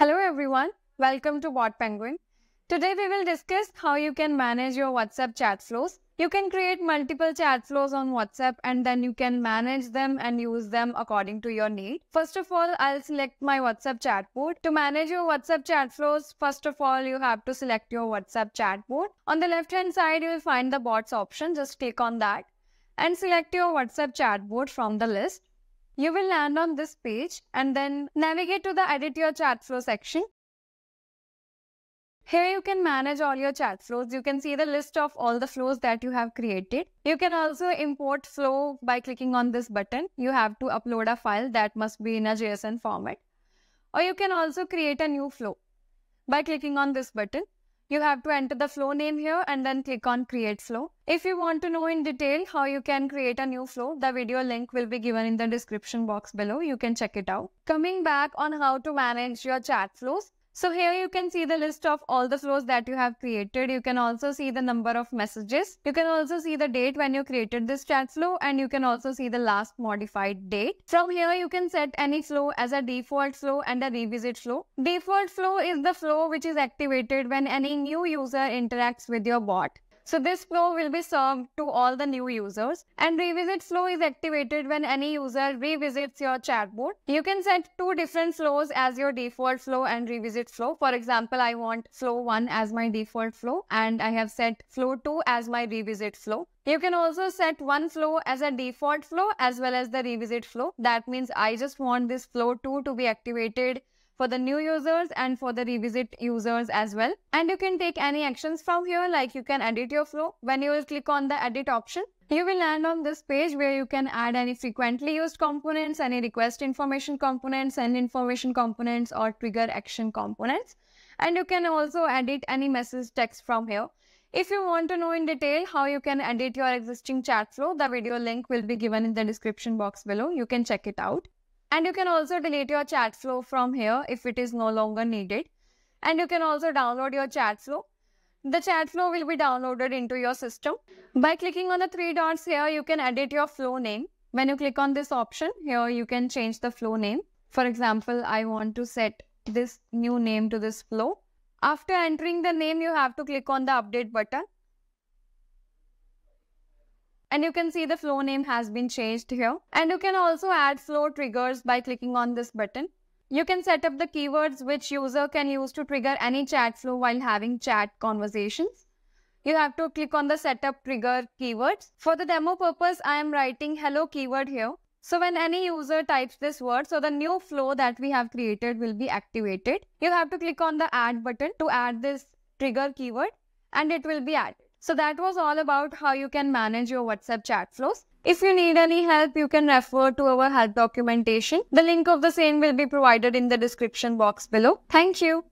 Hello everyone, welcome to BotPenguin. Today we will discuss how you can manage your WhatsApp chat flows. You can create multiple chat flows on WhatsApp and then you can manage them and use them according to your need. First of all, I'll select my WhatsApp chatbot. To manage your WhatsApp chat flows, first of all, you have to select your WhatsApp chatbot. On the left hand side, you will find the bots option. Just click on that and select your WhatsApp chatbot from the list. You will land on this page and then navigate to the edit your chat flow section. Here you can manage all your chat flows. You can see the list of all the flows that you have created. You can also import flow by clicking on this button. You have to upload a file that must be in a JSON format. Or you can also create a new flow by clicking on this button. You have to enter the flow name here and then click on create flow. If you want to know in detail how you can create a new flow, the video link will be given in the description box below. You can check it out. Coming back on how to manage your chat flows. So here you can see the list of all the flows that you have created. You can also see the number of messages. You can also see the date when you created this chat flow and you can also see the last modified date. From here you can set any flow as a default flow and a revisit flow. Default flow is the flow which is activated when any new user interacts with your bot. So this flow will be served to all the new users and revisit flow is activated when any user revisits your chatbot. You can set two different flows as your default flow and revisit flow. For example, I want flow 1 as my default flow and I have set flow 2 as my revisit flow. You can also set one flow as a default flow as well as the revisit flow. That means I just want this flow 2 to be activated for the new users and for the revisit users as well. And you can take any actions from here like you can edit your flow. When you will click on the edit option, you will land on this page where you can add any frequently used components, any request information components, send information components or trigger action components. And you can also edit any message text from here. If you want to know in detail how you can edit your existing chat flow, the video link will be given in the description box below. You can check it out. And you can also delete your chat flow from here if it is no longer needed. And you can also download your chat flow. The chat flow will be downloaded into your system. By clicking on the three dots here, you can edit your flow name. When you click on this option, here you can change the flow name. For example, I want to set this new name to this flow. After entering the name, you have to click on the update button and you can see the flow name has been changed here. And you can also add flow triggers by clicking on this button. You can set up the keywords which user can use to trigger any chat flow while having chat conversations. You have to click on the setup trigger keywords. For the demo purpose, I am writing hello keyword here. So when any user types this word, so the new flow that we have created will be activated. You have to click on the add button to add this trigger keyword and it will be added. So that was all about how you can manage your WhatsApp chat flows. If you need any help, you can refer to our help documentation. The link of the same will be provided in the description box below. Thank you.